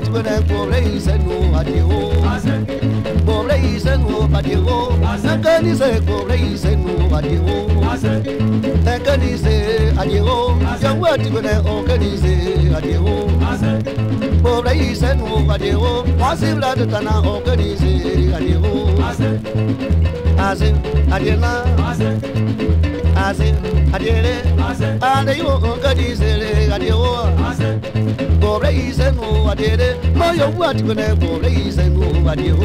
yet when I go raise and go at the home. Go raise and go at the home. Thank God is a go raise and go at the home. Thank God is a at the home. Young what when I organize at the adio. Go raise and no adio. Possible that I organize adio. Ase adiena. Ase adiere. Ade yo organize adio. Gore ise no adere Moyo wati kone gore ise no adeo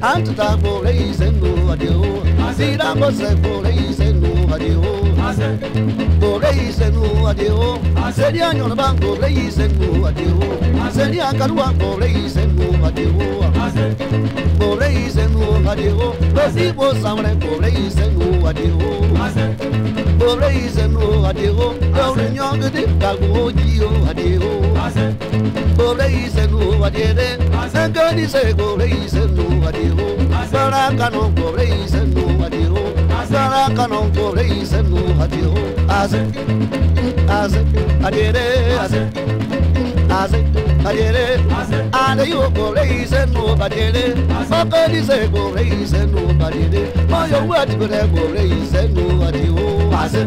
Antata gore ise no adeo Sira kose gore ise no adeo Gore ise no adeo Seri anyo ba gore ise no adeo Seri akarua gore ise no adeo Gore ise no adeo Besi bo samre gore ise no adeo Gore ise no adeo Gore nyongde kago jio adeo Gore ise no adere Sangani se gore ise no adeo Saraka no gore ise no adeo Saraka no gore ise no adeo Ase Ase adere Ase Ase adere Ade yo gore ise no adere Sangani se gore ise no adere Moyo wati gore gore ise no adeo oh, Ase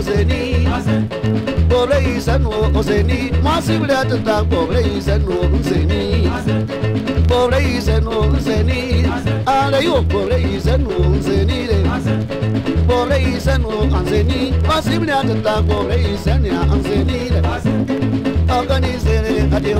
ore ise no ose ni masibule atata ore ise no ose ni ore ise no ose ni ale yo ore ise no ose ni de ore ise no ose ni masibule atata ore ise ni ose ni de organize ne ade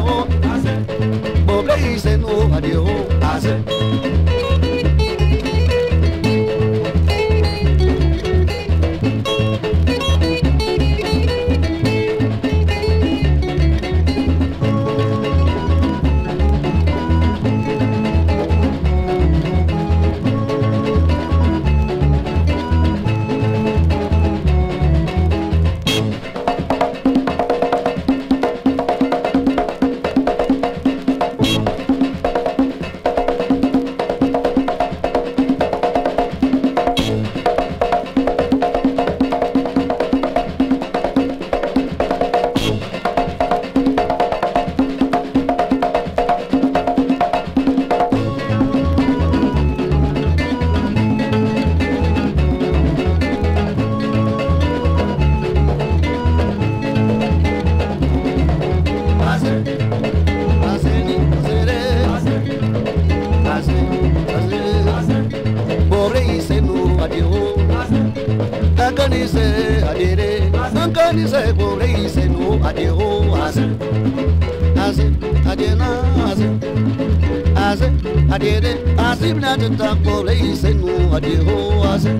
adere. Asibna tata kore isenu adeho ase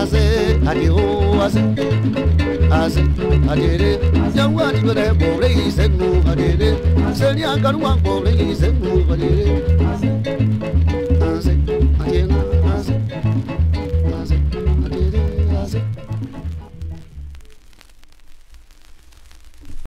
ase adeho ase ase adere yawa tibere kore isenu adere. Seri angaruwa kore adere. Ase ase adena ase